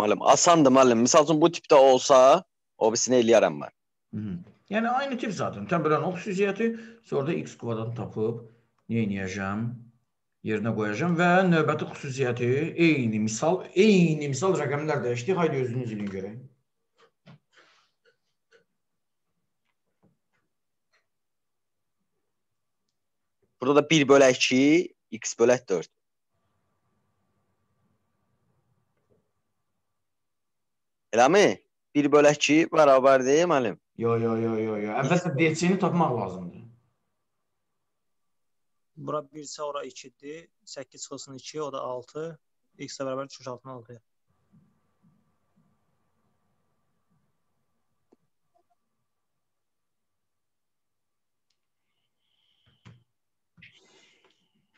müəllim. Asandır müəllim. Məsəl üçün bu tipdə olsa, o birisini eləyərəm mən. Hı -hı. Yəni aynı tip zaten. Təbəllən o xüsusiyyəti sonra da x kvadratını tapıb nə edəcəm? Yerinə qoyacağam və növbəti xüsusiyyəti eyni misal, eyni misal rəqəmlər dəyişdi. Haydi özünüz ilə görək. Burada da 1 bölək 2, x bölək 4. Eləmi? 1 bölək 2 bərabərdir müəllim. Yo, yo, yo, yo, yo. Əvvəlcə DC-ni tapmaq lazımdır. Bura 1 isə ora 2-dir. 8 çıxılsın 2, o da 6. X-ə bərabər 3 6-dan 6-ya.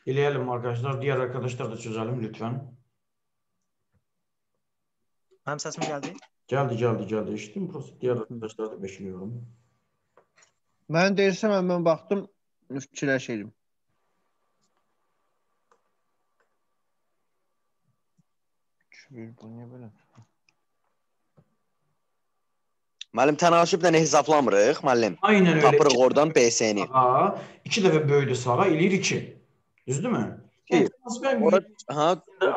Eləyəlim arkadaşlar. Diğer arkadaşlar da çözelim lütfen. Mənim səsim gəldi? Geldi, geldi. Eşittim. Prosto diğer arkadaşlar da bekliyorum. Mən deyirsəm mən baxdım fikirləşirim. Bu niyə belə? Müəllim tənaşüblə hesablamırıq, müəllim. Aynen öyle. Tapırıq oradan BS-ni. Sağa, iki dəfə böyüdü sağa, eləyir iki. Düzdürmü? İki. Ben Ora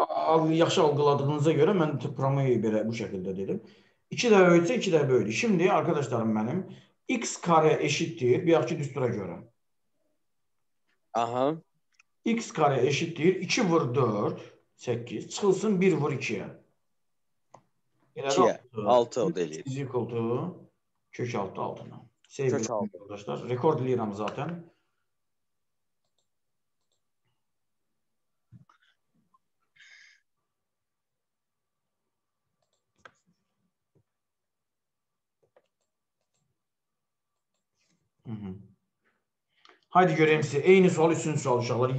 al- yaxşı algıladığınıza göre ben programı belə bu şekilde dedim. İki dəfə böyüdsə, iki dəfə böyüdü. Şimdi arkadaşlarım benim x kare eşittir, bir yaxşı düstura göre. aha. x kare eşittir 2 vur 4 8 çıxılsın 1 vur 2'ye. 2-yə 6 o da eləyir. equal to kök altı altına. Sevgili arkadaşlar rekord eləyirəm zaten. Hı -hı. Haydi göreyim size. Eyni sual, üçüncü sual uşaqlar.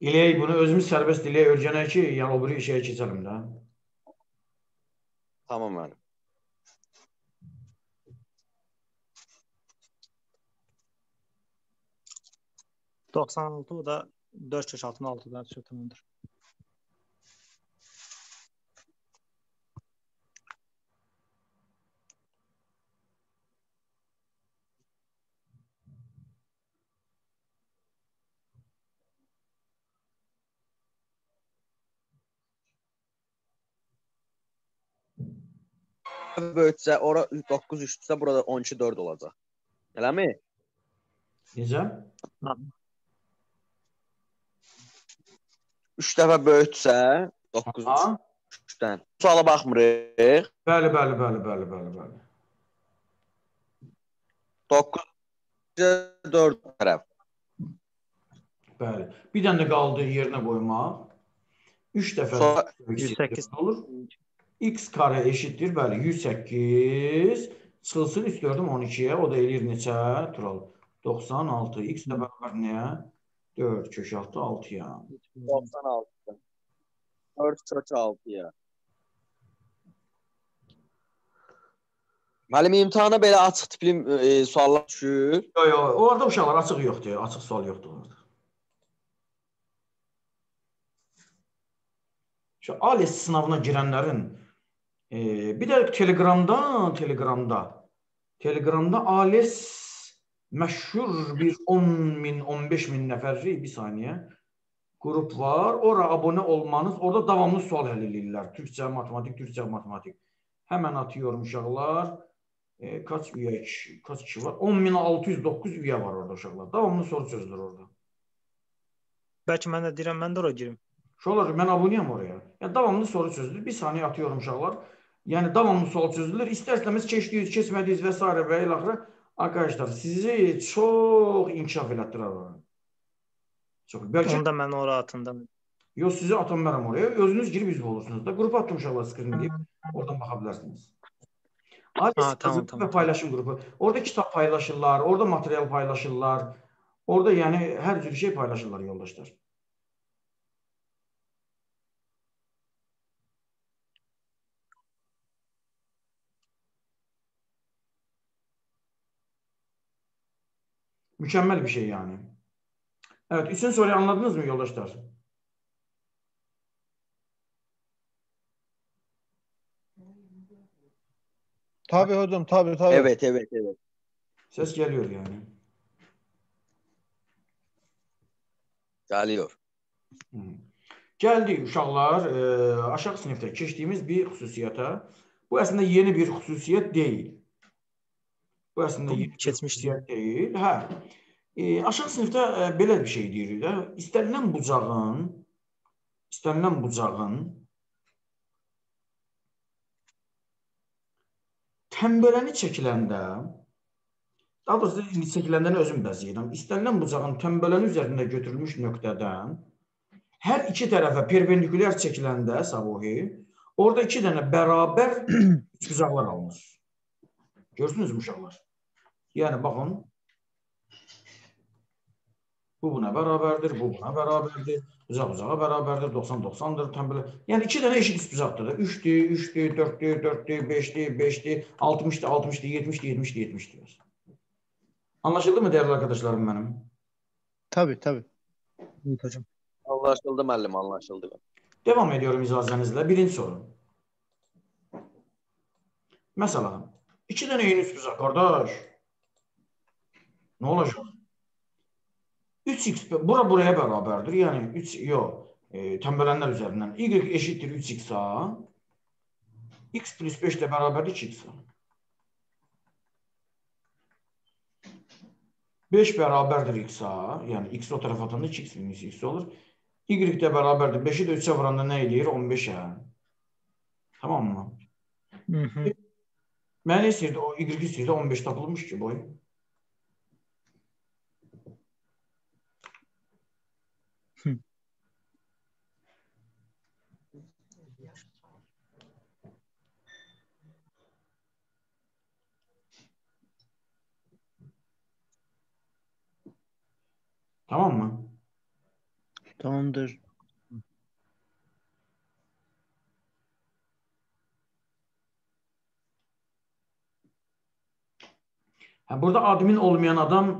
Eləyək bunu özümüz sərbəst dilə öyrənək ki, yəni o biri şeyə keçəlim də. Tamam müəllim. -6. 96 o da 4 kök 6-dan 6-dan çötümündür. Böyütsə, ora 9 3-dürsə, burada 12 4 olacaq. Eləmi? Necə? 3 dəfə böyütsə, 9 Aha. 3-dən. Suala baxmırıq. Bəli, bəli, bəli, bəli, bəli, bəli. 9 4 tərəf. Bəli. Bir dənə də qaldı yerinə qoymaq. 3 dəfə Sonra 108. olur. X kare eşitdir, bəli, 108 çıxılsın 3 4-üm 12-yə, o da eləyir neçə? Tural. 96. x də bərabər nəyə? 4 kök altı 6-ya. 96. 4 kök 6-ya. Müəllim imtahana belə açıq tipli e, suallar düşür. Yox, yox, orada uşaqlar açıq yoxdur, açıq sual yoxdur orada. Şu ALES sınavına girənlərin e, bir də Telegramda, Telegramda Telegramda ALES məşhur bir 10 min, 15 min nəfərlik bir saniyə qrup var. Ora abunə olmanız, orada davamlı sual həll edirlər. Türkçə, matematik, Türkçə, matematik. Həmən atıyorum uşaqlar. E, kaç üye, kaç kişi var? 10.609 üye var orada uşaqlar. Davamlı soru çözülür orada. Bəlkə mən də deyirəm, mən də ora girim. Uşaqlar mən abuneyəm oraya. Yəni davamlı soru çözülür. Bir saniyə atıyorum uşaqlar. Yəni davamlı sual çözülür. İstərsəniz keçdiniz, keçmədiniz və s. və ilə axırı arkadaşlar sizi çox inkişaf elətdirər. Çox. Bəlkə Onda mən ora atında. yox sizi atamıram oraya. Özünüz girib üzv olursunuz da. Qrupa atdım uşaqlar skrin deyib. Oradan baxa bilərsiniz. Ailesi Ha, tamam, tamam, ve paylaşım grubu. Orada kitap paylaşırlar, orada materyal paylaşırlar. Orada yani her türlü şey paylaşırlar yoldaşlar. Mükemmel bir şey yani. Evet, üçüncü soruyu anladınız mı yoldaşlar? Tabii hocam tabii tabii. Evet evet evet. Ses geliyor yani. Geliyor. Gəldik uşaqlar, e, aşağı sinifdə keçdiyimiz bir xüsusiyyətə. Bu əslində yeni bir xüsusiyyət deyil. Bu əslində Bu yeni bir keçmişdi. xüsusiyyət deyil. Hə. E, aşağı sinifdə e, belə bir şey deyirik də. İstənilən bucağın istənilən bucağın təmbələni çəkiləndə daha doğrusu indi çəkiləndə nə özüm bəzəyirəm. İstənilən bucağın təmbələni üzərində götürülmüş nöqtədən hər iki tərəfə perpendikulyar çəkiləndə savohi orada iki dənə bərabər üçbucaqlar alınır. Gördünüzmü uşaqlar? Yəni baxın. Bu buna bərabərdir, bu buna bərabərdir, bucaq bucağa bərabərdir, 90 90-dır, təmbələ. Yəni iki dənə eşit üçbucaqdır. 3-dür, 3-dür, 4-dür, 4-dür, 5-dir, 5-dir, 60-dır, 60-dır, 70-dir, 70-dir, 70-dir. Anlaşıldı mı değerli arkadaşlarım benim? Tabii tabii. Evet hocam. Anlaşıldı müəllim, anlaşıldı. Devam ediyorum icazenizle. Birinci soru. Mesela iki tane yeni üçbucak kardeş. Ne olacak? 3x bura buraya beraberdir. Yani 3 yok. E, tembelenler üzerinden. y eşittir 3x'a. x plus 5 de beraberdir 2x'a. 5 beraberdir x'a. Yani x o tarafa atanda 2x minus x olur. Y de beraberdir. 5'i de 3'e vuranda ne eləyir? 15'e. Tamam mı? Hı hı. Mən istəyirdi? O Y istəyirdi 15 tapılmış ki boy. Tamam mı? Tamamdır. Hə, burada admin olmayan adam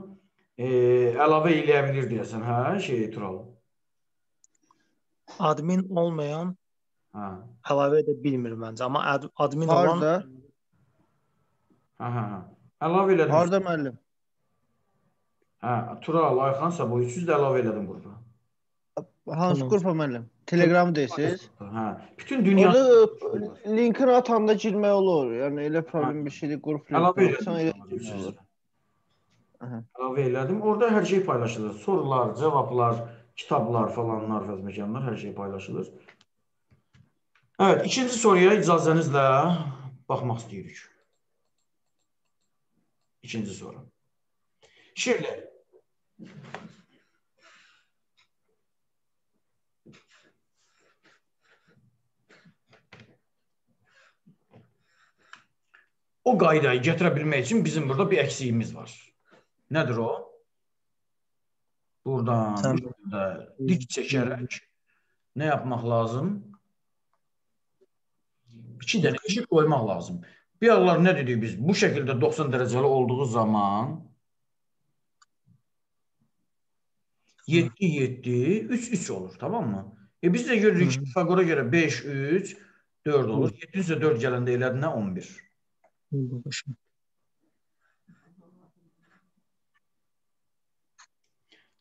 e, əlavə eləyə bilir deyəsən, hə, şey Tural. Admin olmayan Hə. əlavə edə bilmir məncə, amma ad admin olan Harda? Hə, hə, hə. Əlavə elədim. Harda müəllim? Hə, Tural, Ayxansa bu üçüz də əlavə elədim burada. Hansı qrupa müəllim? Telegram deyirsiz? Hə. Bütün dünya Orada linkini atanda girmək olur. Yəni elə problem bir şeydir. Qrup əlavə linki. Aha. Əlavə elədim. Orada hər şey paylaşılır. Sorular, cavablar, kitablar falanlar, fəzməkanlar hər şey paylaşılır. Evet, ikinci soruya icazənizlə baxmaq istəyirik. İkinci soru. Şimdi o qaydayı gətirə bilmək üçün bizim burada bir əksiyimiz var. Nədir o? Buradan burada dik çəkərək nə yapmaq lazım? İki dənə eşik qoymaq lazım. Bir aralar nə dedik biz? Bu şəkildə 90 dərəcəli olduğu zaman 7 7 3 3 olur, tamam mı? E biz də görürük ki, Pifagora görə 5 3 4 olur. 7 üzrə 4 gələndə elədi nə 11. Başım.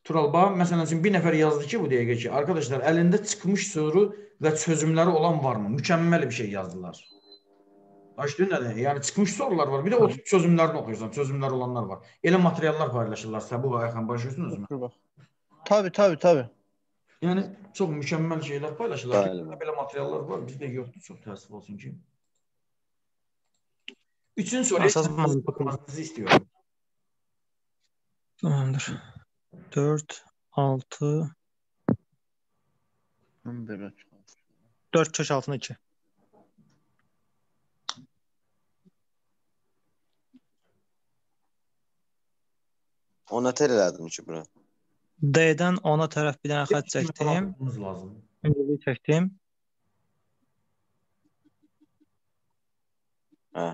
Turalba məsələn üçün bir nəfər yazdı ki, bu dəqiqə ki, arkadaşlar əlində çıxmış soru və çözümləri olan varmı? Mükəmməl bir şey yazdılar. Başlayın nədir? Yəni çıxmış sorular var. Bir də o çözümlərini oxuyursan, çözümlər olanlar var. Elə materiallar paylaşırlar. Səbu və Ayxan başlayırsınızmı? Dur bax. Tabii tabii tabii. Yəni çox mükəmməl şeylər paylaşırlar. Bəli. Belə materiallar var, bizdə yoxdur. Çox təəssüf olsun ki. Üçüncü soruya Əsas mantıqlı. baxmanızı istəyirəm. Tamamdır. 4 6 Mən belə. 4 kök altına 2. Ona tər elədim ki bura. D-dən ona tərəf bir dənə xətt çəkdim. Yapmamız lazım. Çəkdim. Hə.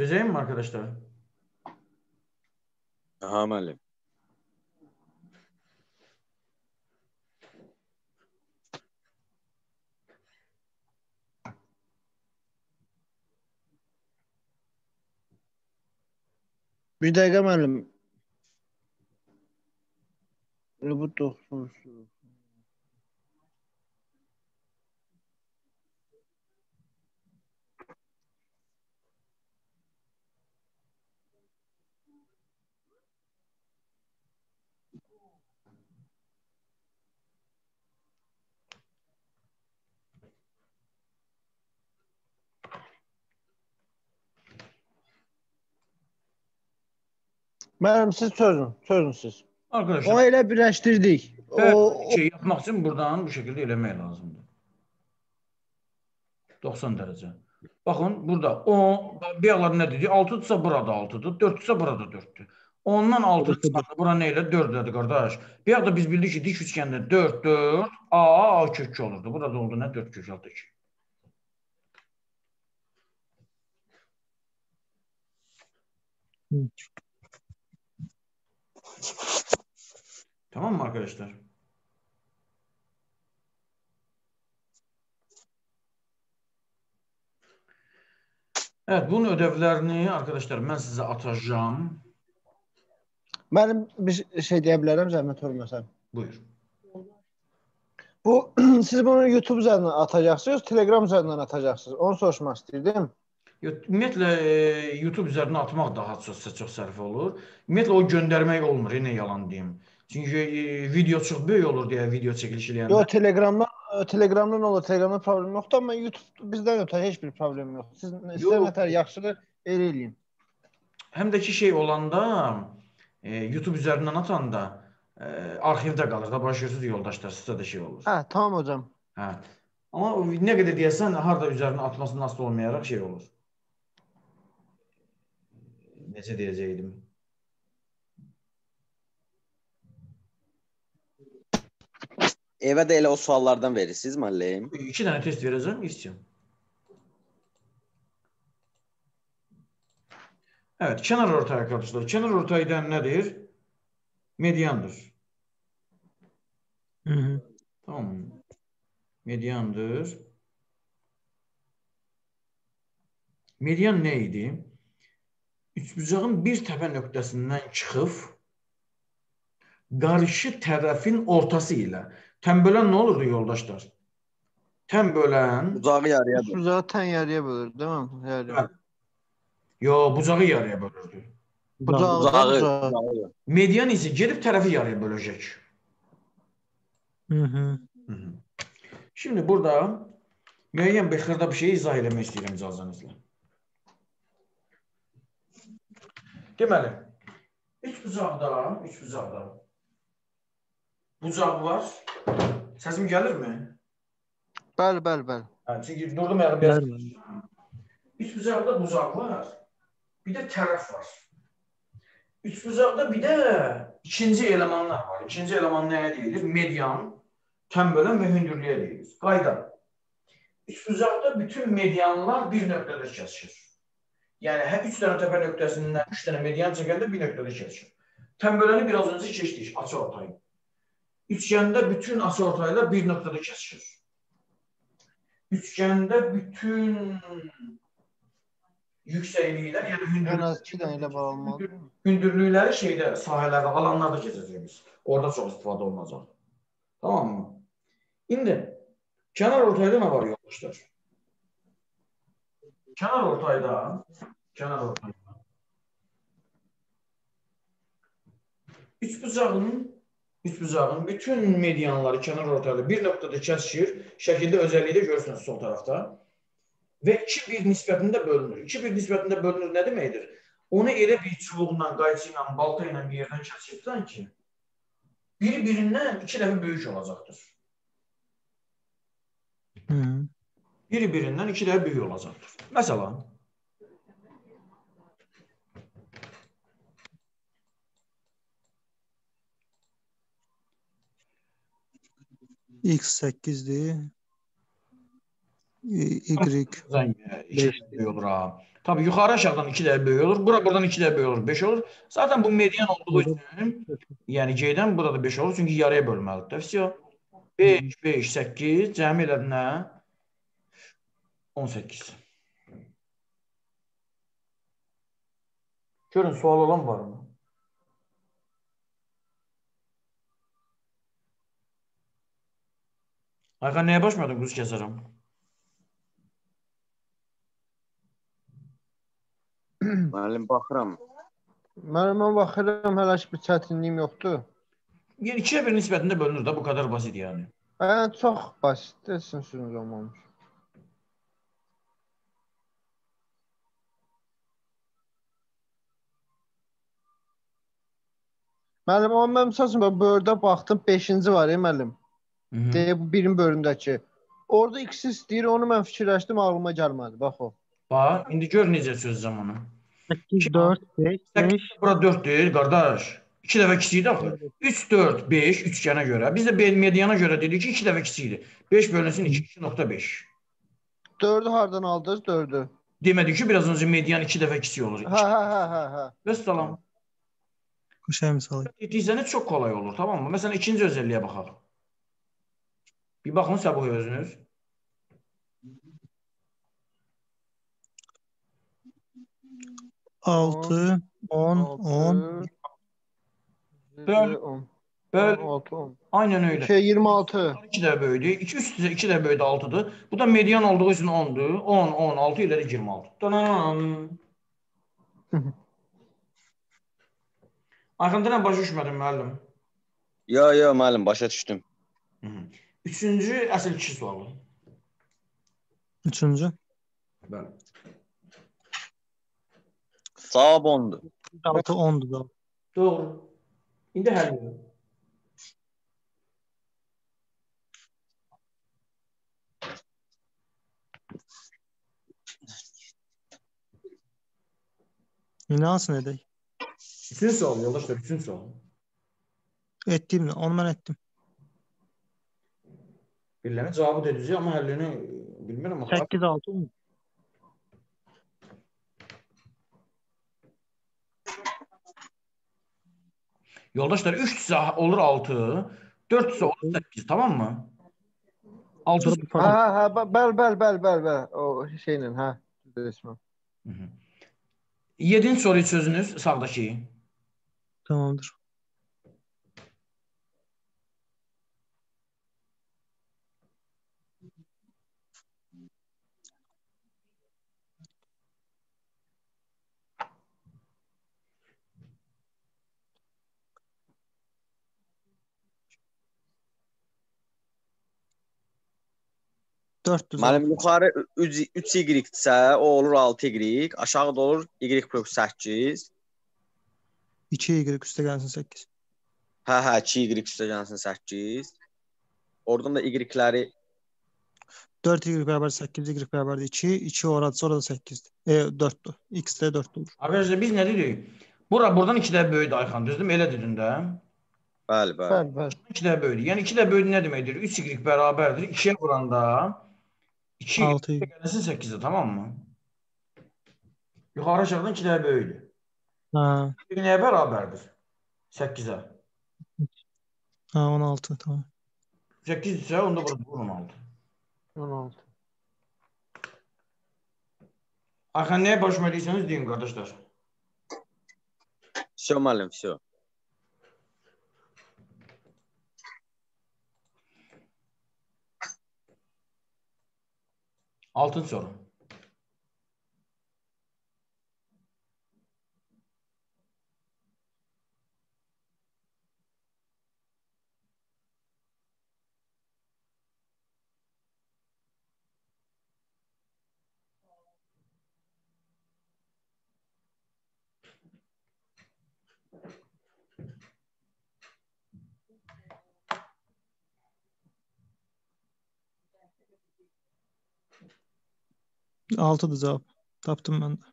Çözeyim mi arkadaşlar? Aha müəllim. Bir dəqiqə müəllim. Bu 90. Müəllim siz çözün, çözün siz. Arkadaşlar O elə birləşdirdik. Bəli, O şey yapmaq üçün buradan bu şəkildə eləmək lazımdır. 90 dərəcə. Baxın, burada 10, biyalar nə dedi? 6-dırsa burada 6-dır, 4-dürsə burada 4-dür. Ondan 6 çıxanda bura nə ilə 4-dədir qardaş. Bir da biz bildik ki, dik üçgəndə 4 4 A A kök 2 olurdu. Burada oldu nə 4 kök 6 2. Tamam mı arkadaşlar? Evet, bunun ödevlerini arkadaşlar ben size atacağım. Mənim bir şey deyə bilərəm zəhmət olmasa. Buyur. Bu siz bunu YouTube üzərindən atacaqsınız, Telegram üzərindən atacaqsınız. Onu soruşmaq istirdim. Ümumiyyətlə e, YouTube üzərinə atmaq daha çox çox sərf olur. Ümumiyyətlə o göndərmək olmur, nə yalan deyim. Çünki e, video çox böyük olur deyə video çəkiliş eləyəndə. Yox, Telegramdan Telegramdan olur, Telegramda problem yoxdur, amma YouTube bizdən ötürü heç bir problem yox. Siz sizə nətər yaxşıdır, elə eləyin. Həm də ki şey olanda e, YouTube üzərindən atanda e, arxivdə qalır da başlayırsınız yoldaşlar sizə də şey olur. Hə, tamam hocam. Hə. Amma nə qədər deyəsən harda üzərinə atması nasıl olmayaraq şey olur. Necə deyəcəydim? Evə də elə o suallardan verirsiniz müəllim. İki dənə test verəcəm, istəyirəm. Evet, kenar ortay arkadaşlar. Kenar ortaydan nədir? Mediandır. Hı -hı. Tamam mı? Mediandır. Median nə idi? Üçbucağın bir təpə nöqtəsindən çıxıb qarşı tərəfin ortası ilə. Tənbölən nə olurdu yoldaşlar? Tənbölən Bucağı yarıya böl. Bucağı tən yarıya bölür, değil mi? Yarıya. Yo bucağı yarıya bölürdü. Bucağı, Bucağı. bucağı. bucağı. Median isə gedib tərəfi yarıya böləcək. Hı -hı. Hı -hı. Şimdi burada müəyyən bir xırda bir şey izah etmək istəyirəm icazənizlə. Deməli, üç bucaqda, üç bucaqda bucaq var. Səsim gəlirmi? Bəli, bəli, bəli. Hə, çünki durdum yəni biraz. Üç bucaqda bucaq var. Bir də tərəf var. Üç bucaqda bir də ikinci elemanlar var. İkinci eleman nəyə deyilir? Median, tənbölən və hündürlüyə deyilir. Qayda. Üç bucaqda bütün medianlar bir nöqtədə kəsişir. Yəni hər üç dənə təpə nöqtəsindən üç dənə median çəkəndə bir nöqtədə kəsişir. Tənböləni biraz öncə keçdik, açı ortay. Üçgəndə bütün açı ortaylar bir nöqtədə kəsişir. Üçgəndə bütün yüksəkliklər, yəni Ən hündürlük az 2 dənə ilə bağlanmalıdır. hündürlükləri şeydə, sahələrdə, alanlarda keçəcəyik biz. Orada çox istifadə olunacaq. Tamam mı? İndi kənar ortayda nə var yoldaşlar? Kənar ortayda, kənar ortayda üç bucağın üç bucağın bütün medianları kənar ortayda bir nöqtədə kəsişir. Şəkildə özəlliyi də görürsünüz sol tərəfdə. Və 2 bir nisbətində bölünür. 2 bir nisbətində bölünür nə deməkdir? Onu elə bir çubuqla, qayçı ilə, balta ilə bir yerdən kəsirsən ki, biri birindən iki dəfə böyük olacaqdır. Hı -hı. Biri birindən iki dəfə böyük olacaqdır. Məsələn, X 8'dir. Y. zəng iki dəfə böyük olur ha. Tabii yuxarı aşağıdan 2 dəfə böyük olur. Bura buradan 2 dəfə böyük olur, 5 olur. Zaten bu median olduğu üçün yəni C-dən burada da 5 olur çünki yarıya bölməlidir. Vəsiyo. 5 5 8 cəmi elədi nə? 18. Görün sual olan varmı? Ayxan nəyə başladın quz kəsərəm? Müəllim baxıram. Mən mən baxıram hələ heç bir çətinliyim yoxdur. Yəni 2-yə 1 nisbətində bölünür də bu qədər basit yəni. Hə, çox basitdir, sizin sözünüz olmamış. Müəllim, amma mən məsəl üçün böldə baxdım, 5-ci var, ya müəllim. Deyə bu birin bölündəki. Orada x istəyir, onu mən fikirləşdim, ağlıma gəlmədi. Bax o. Bax, indi gör necə çözəcəm onu. 8, 4, 5, 5. Bura 4 deyil, qardaş. 2 dəfə kiçikdir axı. 3 4 5 üçgənə görə. Biz də B mediana görə dedik ki, 2 dəfə kiçikdir. 5 bölünsün 2 2.5. 4-ü hardan aldınız? 4-ü. Demədik ki, biraz öncə median 2 dəfə kiçik olur. Hə, hə, hə, hə, hə. Vəssalam. Şey misalı. Etdiysəniz çox kolay olur, tamam mı? Məsələn, ikinci özəlliyə baxaq. Bir baxın Səbuh özünüz. Altı, on, on. Böl. 10. Böl. 6, 10. Aynen öyle. Şey 26. 2 də böyüdü. 2 üst üstə 2 də böyüdü 6-dır. Bu da median olduğu üçün 10-dur. 10, 10, 6 ilə də 26. Tanan. Arxandan başa düşmədim müəllim. Yo, yo, müəllim, başa düşdüm. Hı -hı. Üçüncü əsl kişi sualı. Üçüncü. Bəli. Cavab 10-dur. Altı, ondu da. Doğru. İndi həll edin. Yine alsın edək. Üçüncü sual yoldaşlar, üçüncü sual. Etdim mi? Onu mən etdim. Bilənin cavabı dediniz amma həllini bilmirəm. axı. 8, 6 mı? Yoldaşlar 3 ise olur 6, 4 ise olur 8 tamam mı? 6 Sonra bu Hə, falan. hə, hə, bə- bəl, bəl, bəl, bəl, bəl. O şeylə, hə. Resmen. 7-ci soruyu çözünüz sağdakı. Tamamdır. Müəllim yuxarı 3 3y-dirsə, o olur 6y, aşağıda olur y plus 8. 2 y üstə gəlsin 8. Hə, hə, 2y üstə gəlsin 8. Oradan da y-ləri 4 y bərabər 8, y bərabər 2, 2 oradsa orada 8-dir. E, 4-dür. X də 4 olur. Arkadaşlar biz nə dedik? Bura buradan 2 də böyüdü Ayxan, düzdürmü? Elə dedin də. bəli, bəli. Bəl, bəl. 2 də böyüdü. Yəni 2 də böyüdü nə deməkdir? 3y bərabərdir. 2-yə vuranda 2 6 y. gəlsin 8-ə, tamam mı? Yuxarı aşağıdan 2 də böyüdü. Hə, Bir nəyə bərabərdir? 8-ə. hə 16 tamam. 8 isə onda burada 16. 16. Ayxan nəyə başlamalıysanız deyin qardaşlar. Всё, müəllim, всё. Altıncı soru. Altıdır cavab. Tapdım mən də.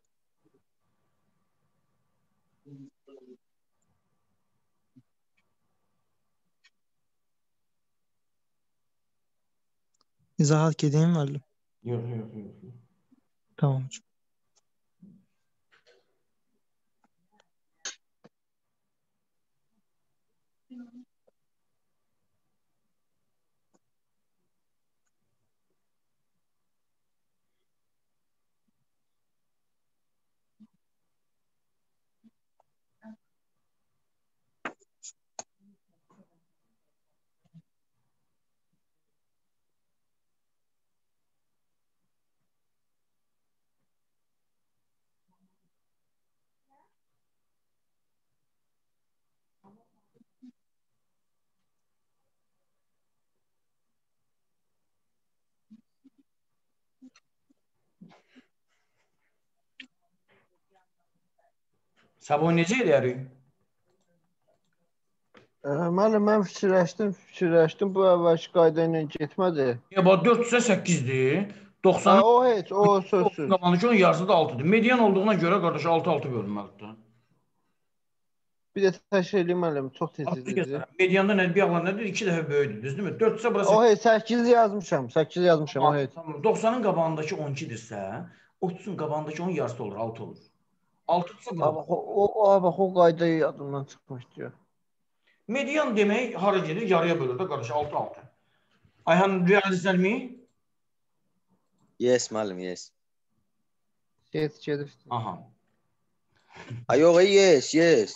İzahat gedeyim müəllim. Yox, yox, yox. yox. Tamam hocam. Səboy necə eləyərik? Ə, Müəllim mən fikirləşdim, fikirləşdim bu əvvəlki qayda ilə getmədi. Ya bax 400-ə 8-dir. Ha, 90 o heç, o sözsüz. Qabandakı onun yarısı da 6-dır. Median olduğuna görə qardaş 6-6 bölünməlidir. Bir də təşkil edeyim müəllim, çox tez Artıq idi. yazıram. Medianda nə bir ağlar nədir? 2 dəfə böyükdür, düzdürmü? 400-ə burası. O heç 8 yazmışam, 8 yazmışam o heç. Tamam. 90-ın qabağındakı 12-dirsə, 30-un qabağındakı onun yarısı olur, 6 olur. 6-dırsa Ha bura. bax o, o, bax o qayda yadımdan çıxmışdı. Median demək hara gedir? Yarıya bölür də qardaş 6-6. Ayhan realizəlmi? Yes müəllim, yes. Get gedir. Aha. Ay yox, yes, yes.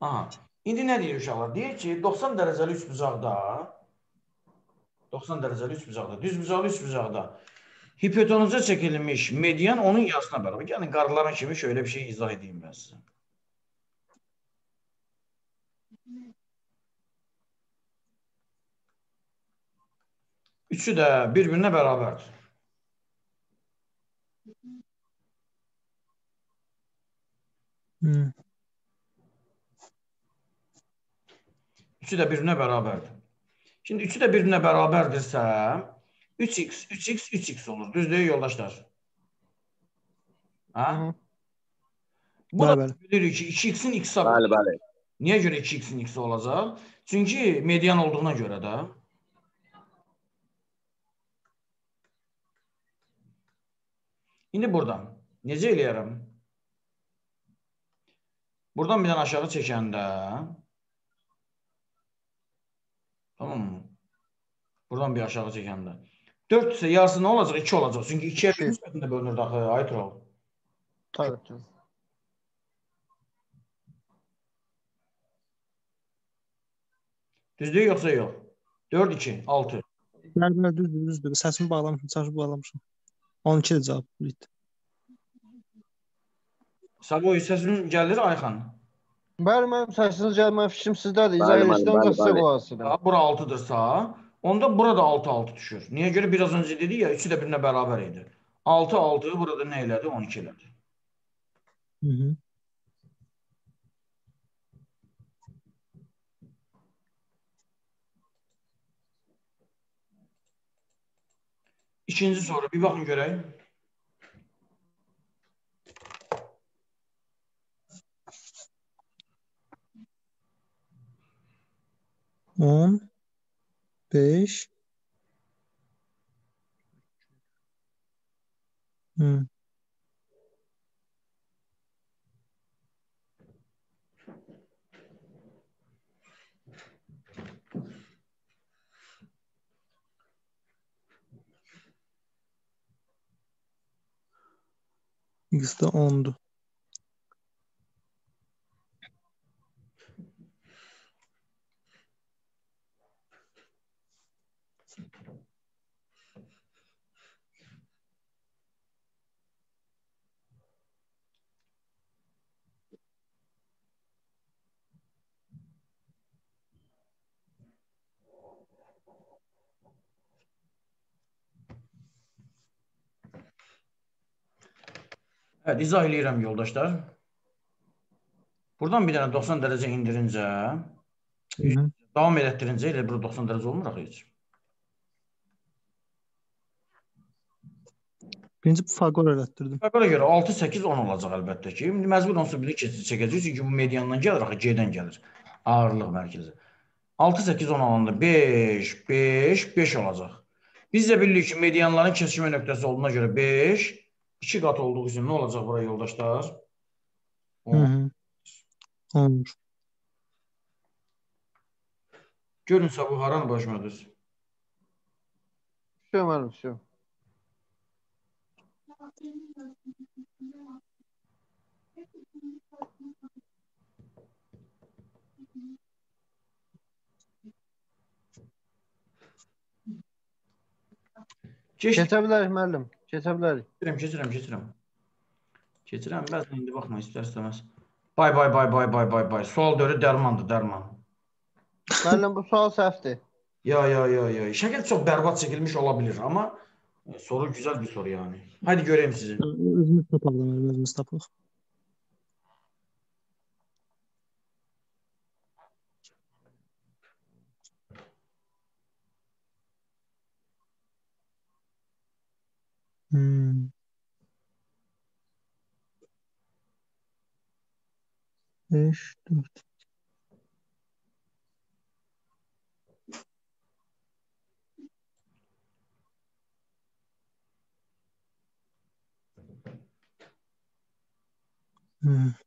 Aha. İndi nə deyir uşaqlar? Deyir ki, 90 dərəcəli üç bucaqda 90 dərəcəli üç bucaqda, düz bucaqlı üç bucaqda hipotenuza çəkilmiş median onun yarısına bərabər. Yəni qarların kimi şöyle bir şey izah edeyim mən sizə. Üçü də bir-birinə bərabərdir. Hı. Üçü də bir-birinə bərabərdir. Şimdi üçü də bir-birinə bərabərdirsə 3x, 3x, 3x olur. Düz deyil yoldaşlar? Ha? Hı -hı. Bu da Bəli, bəli. bilirik ki 2x-in x-a Bəli, bəli. Niyə görə 2x-in x olacaq? Çünki median olduğuna görə də. İndi buradan necə eləyərəm? Buradan bir dənə aşağı çəkəndə Tamam mı? Buradan bir aşağı çəkəndə 4 isə yarısı nə olacaq? 2 olacaq. Çünki 2-yə İki. nisbətində bölünür axı, Aytro. Tabii ki. Düzdür yoxsa yox? 4 2 6. Bəli, bəli, düzdür, düzdür. Səsimi bağlamışam, çarşı bağlamışam. 12 də cavab bildi. Savoy səsin gəlir Ayxan. Bəli, mənim səsiniz gəlmə fikrim sizdədir. İzah ancaq sizə qulaq asıram. Bura 6-dırsa, onda burada 6-6 düşür. Niyə görə biraz öncə dedik ya, üçü də birinə bərabər idi. 6 6 burada nə elədi? 12 elədi. Hı -hı. İkinci soru bir baxın görək. On, beş. Hı. X de Evet, izah eləyirəm yoldaşlar. Buradan bir dənə 90 dərəcə indirincə, Hı -hı. davam elətdirincə elə bura 90 dərəcə olmur axı heç. Birinci Pifagor öğrettirdim. Buna görə 6 8 10 olacaq əlbəttə ki. İndi məcbur onsuz bir keçid çəkəcəyik çünki bu mediandan gəlir axı G-dən gəlir. Ağırlıq mərkəzi. 6 8 10 olanda 5 5 5 olacaq. Biz də bilirik ki, medianların kesişmə nöqtəsi olduğuna görə 5 2 qat olduğu üçün nə olacaq bura yoldaşlar? Hı hı. Olur. Görünsə bu haranı başmadır. Şu müəllim, şu. Keç, Keçə bilərik müəllim. Keçə bilərik. keçirəm, keçirəm, keçirəm. Keçirəm, bəzən indi baxma istər istəməz. Bay bay bay bay bay bay bay. Sual dörü dərmandır, dərman. Müəllim bu sual səhvdir. Ya ya ya ya. Şəkil çox bərbad çəkilmiş ola bilər, amma e, soru gözəl bir soru yəni. Hadi göreyim sizi. Özümüz tapaq özümüz tapaq. 嗯。嗯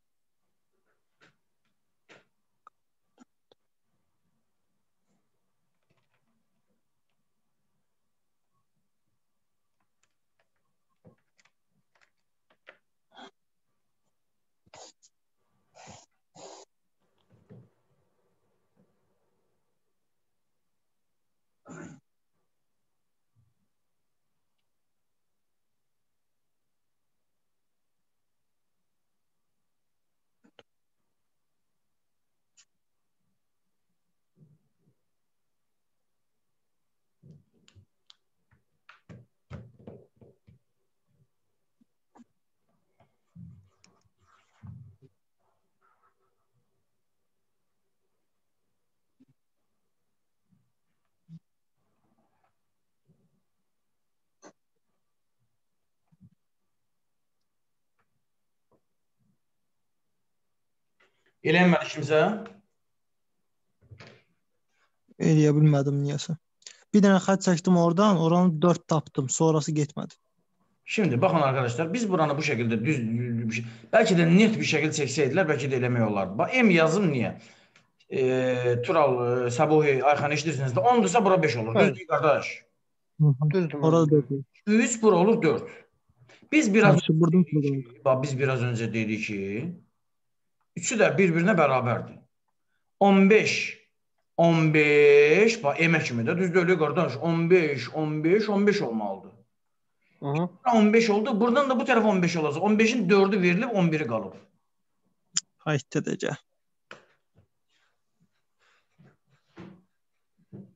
Elənmədi kimsə? Eləyə bilmədim niyəsə. Bir dənə xətt çəkdim oradan, oranı 4 tapdım. Sonrası getmədi. Şimdi baxın arkadaşlar, biz buranı bu şəkildə düz, düz bir şey, bəlkə də net bir şəkildə çəksəydilər, bəlkə də eləmək olardı. Bax, M yazım niyə? E, Tural, e, Səbuhi, Ayxan eşidirsiniz də 10-dursa bura 5 olur. Düzdür qardaş. Düzdür. Orada müəllim. 4. 3 bura olur 4. Biz biraz Həmçinin buradan Bax biz biraz öncə dedik ki, üçü də bir-birinə bərabərdir. 15 15 bax emə kimi də düzdür elə qardaş 15 15 15 olmalıdır. Aha. 15 oldu. Buradan da bu tərəf 15 olacaq. 15-in 4-ü verilib 11-i qalıb. Haytdə də gəl.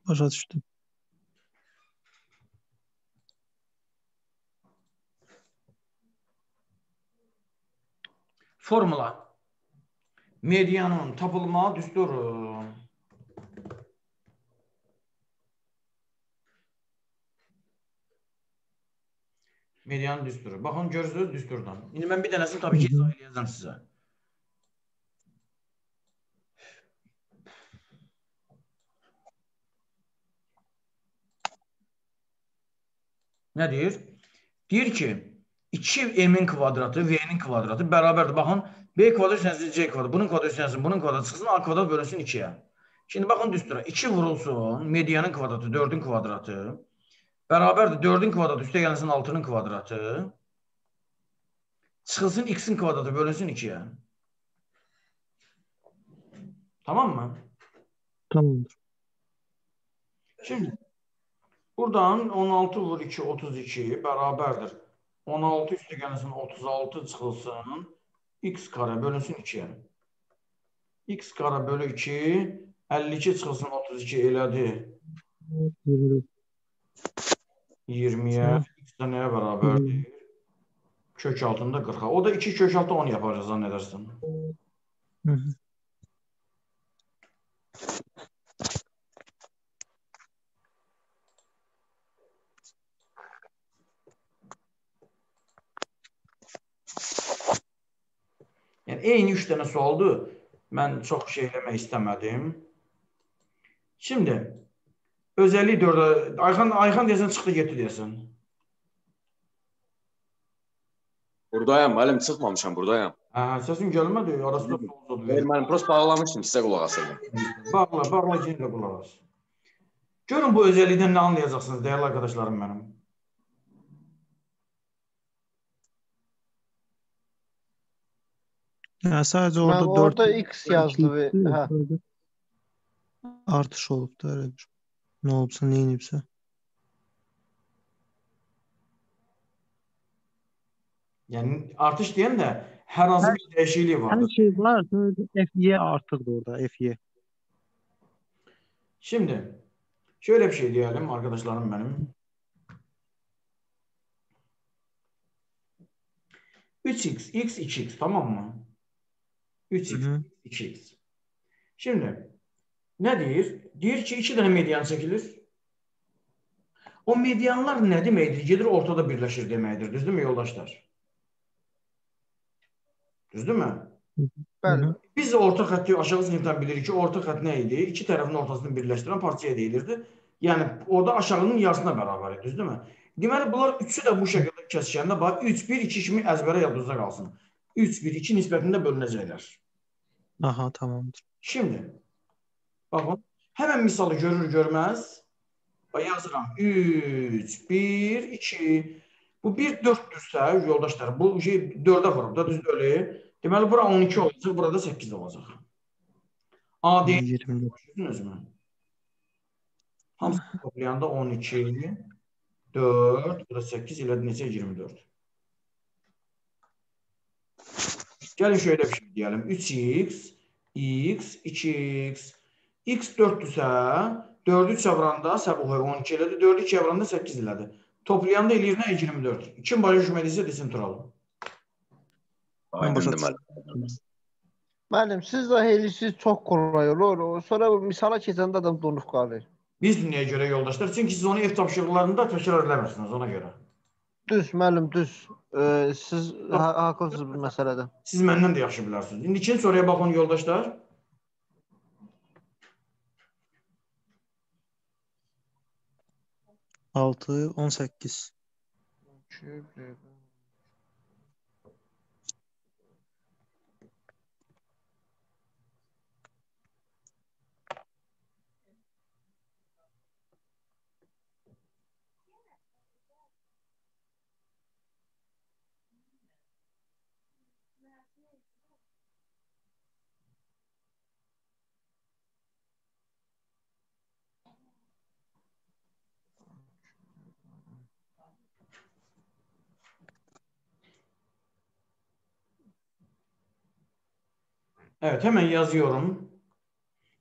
Başa düşdüm. Formula. Medianın tapılma düsturu. Medianın düsturu. Baxın görürsünüz düsturdan. İndi mən bir dənəsini tabii ki izah eləyəcəm sizə. Nə deyir? Deyir ki, 2m-in kvadratı v-nin kvadratı bərabərdir. Baxın, b kvadrat üstəgəlsin c kvadrat, bunun kvadrat üstəgəlsin, bunun kvadratı çıxsın, a kvadrat bölünsün 2-yə. Şimdi baxın düstura. 2 vurulsun, medianın kvadratı, 4-ün kvadratı. Bərabərdir 4-ün kvadratı üstəgəlsin 6-nın kvadratı. Çıxılsın x-in kvadratı bölünsün 2-yə. Tamam mı? Tamamdır. Şimdi buradan 16 vur 2 32 bərabərdir. 16 üstə gəlsin 36 çıxılsın. X kare bölünsün 2-yə. x kare bölü 2 52 çıxılsın 32 elədi. 24. 20-yə x də nəyə bərabərdir? Kök altında 40-a. O da 2 kök altı 10 yapacaq zannedersən. Yəni eyni 3 dənə sualdır. Mən çox şey eləmək istəmədim. Şimdi özəllik 4 Ayxan Ayxan deyəsən çıxdı getdi deyəsən. Buradayam, müəllim çıxmamışam, buradayam. Hə, səsin gəlmədi, arasında Ver, pozuldu. müəllim prosta bağlamışdım, sizə qulaq asırdım. Bağla, bağla yenə də qulaq as. Görün bu özellikdən nə anlayacaqsınız dəyərli arkadaşlarım mənim. Yəni sadəcə Mən orada 4 orada X yazdı və hə. artış olub da elə bir. Nə olubsa, nə edibsə. Yəni artış deyən də hər hansı bir dəyişiklik Hər vardır. şey var, sadəcə FY artıqdır orada, FY. Şimdi şöyle bir şey diyelim arkadaşlarım benim. 3x, x, 2x tamam mı? 3x, Hı -hı. 2x. Şimdi ne deyir? Deyir ki, iki dənə median çəkilir. O medianlar nə deməkdir? Gedir ortada birləşir deməkdir. Düzdürmü yoldaşlar? Düzdürmü? Bəli. Biz orta xətti aşağı sinifdən bilirik ki, orta xətt nə idi? İki tərəfin ortasını birləşdirən parçaya deyilirdi. Yəni orada aşağının yarısına bərabər idi, düzdürmü? Deməli bunlar üçü də bu şəkildə kəsişəndə bax 3 1 2 kimi əzbərə yadınızda qalsın. 3 1 2 nisbətində bölünəcəklər. Aha, tamamdır. Şimdi baxın, həmin misalı görür görməz yazıram 3 1 2 bu 1 4-dürsə yoldaşlar bu şey 4-ə vurub da düzdür elə. Deməli bura 12 olacaq, burada 8 olacaq. A deyil 24. Düşündünüzmü? Hamısını toplayanda 12, 4, burada 8 ilə neçə 24. Gəlin şöyle bir şey diyelim. 3x, x, 2x. x 4-dürsə, 4-ü çevranda səbuhu 12 elədi, 4-ü çevranda 8 elədi. Toplayanda eləyir nə 24. Kim başa düşmədiysə desin turalım. Müəllim, siz də elisiz çox kolay olur. Sonra misala keçəndə adam donuq qalır. Biz niyə görə yoldaşlar? Çünki siz onu ev tapşırıqlarında təkrar eləmirsiniz ona görə. Düz, müəllim, düz. Ee, siz ha haqlısınız bu məsələdə. Siz məndən də yaxşı bilərsiniz. İndi ikinci soruya baxın yoldaşlar. Altı, 18. Evet hemen yazıyorum.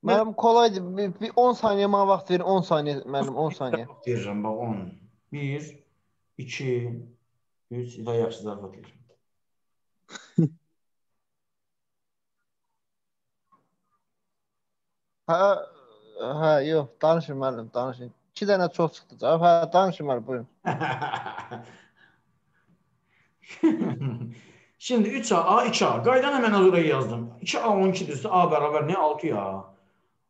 Müəllim kolaydır. Bir, bir 10 saniyə mənə vaxt verin. 10 saniyə müəllim, 10 saniyə. Verirəm bax 10. 1 2 3 daha yaxşı zarafat verirəm. Hə, hə, yox, danışın müəllim, danışın. 2 dənə çox çıxdı cavab. Hə, danışın müəllim, buyurun. Şimdi 3A, A, 2A. Qaydan hemen oraya yazdım. 2A 12'dirsə A beraber ne? 6A.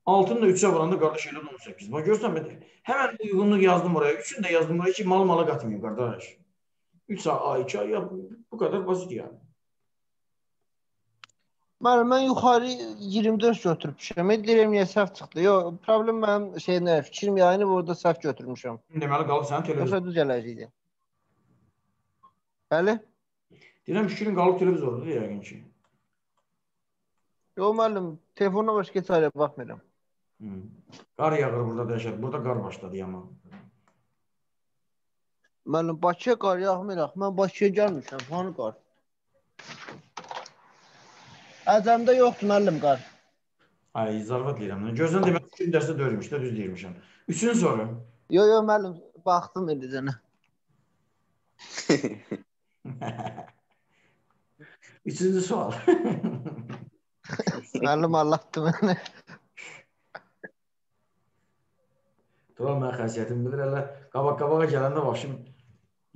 6'nı da 3'e vuranda qardaş elə 18. Bak görsən ben hemen uyğunluq yazdım oraya. 3'ünü də yazdım oraya ki mal mala qatmayayım qardaş. 3A, A, 2A ya bu kadar basit yani. Müəllim, mən yuxarı 24 götürmüşəm. Deyirəm niyə səhv çıxdı. Yox, problem mənim şeyinə, fikrim yayını burada səhv götürmüşəm. Deməli qalıb sənin televizor. Yoxsa düz gələcəkdi. Bəli? Deyirəm fikrin qalıb televizordur yəqin ki. Yox müəllim, telefonuna başqa heç ayrı baxmıram. Hı. Qar yağır burada dəhşət. Burada qar başladı yama. Müəllim, Bakıya qar yağmıraq. Mən Bakıya gəlmişəm. Hanı qar? Əcəmdə yoxdur müəllim qar. Ay zarafat deyirəm. Gözdən demək fikrin dərsə döyülmüş də düz deyirmişəm. Üçüncü soru. Yox, yox müəllim, baxdım eləcənə. Üçüncü sual. Müəllim Allahdır məni. Tural mən xəsiyyətimi bilir elə qabaq-qabağa gələndə başım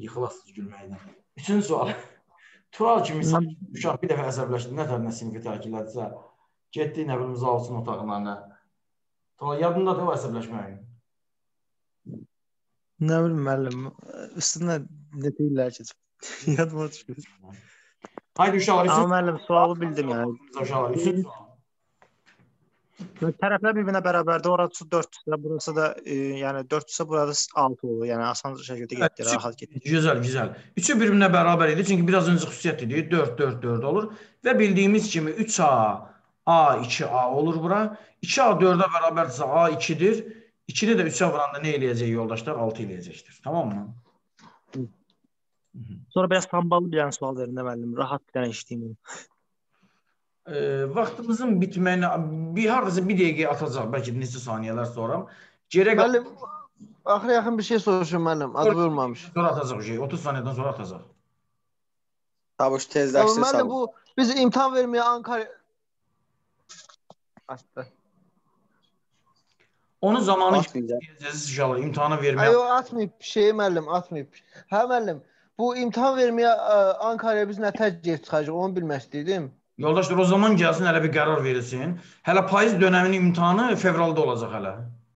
yıxılasız gülməkdən. Üçüncü sual. Tural kimi uşaq bir dəfə əsəbləşdi, nə tərəfə sinfi tərk elədisə, getdi nə bilim zalçın otağına nə. Tural yadındadır o əsəbləşməyin. Nə bilim müəllim, üstündən nə deyirlər ki? Yadıma düşmür. Haydi uşaqlar, Amma müəllim sualı bildim yəni. uşaqlar, üçüncü sual. Tərəflər bir-birinə bərabərdir. Orası 4-dürsə, burası da e, yəni 4-dürsə burada 6 olur. Yəni asan şəkildə getdi, rahat getdi. Gözəl, gözəl. Üçü bir-birinə bərabər idi. Çünki biraz öncə xüsusiyyət idi. 4 4 4 olur və bildiyimiz kimi 3A A 2A olur bura. 2A 4-ə bərabərdirsə A 2-dir. 2-ni də 3-ə vuranda nə eləyəcək yoldaşlar? 6 eləyəcəkdir. Tamammı? Sonra biraz samballı bir verin də müəllim. Rahat bir dənə işləyim. E, vaxtımızın bitməyinə bir hardasa bir dəqiqə atacaq, bəlkə neçə saniyələr sonra. Qal- Müəllim, axıra yaxın bir şey soruşum müəllim. Adı vurmamış. sonra atacaq şey. 30 saniyədən sonra atacaq. Tabuş Amma tezləşdir. müəllim bu biz imtahan verməyə Ankara Açdı. Onu zamanı deyəcəksiniz inşallah imtahana Ay verməyə. o atmayıb şeyi müəllim, atmayıb. Hə müəllim, bu imtahan verməyə ə, Ankaraya biz nə təcrid çıxacaq onu bilmək istəyirdim. Yoldaşlar o zaman gəlsin hələ bir qərar verilsin. Hələ payız dönəminin imtahanı fevralda olacaq hələ.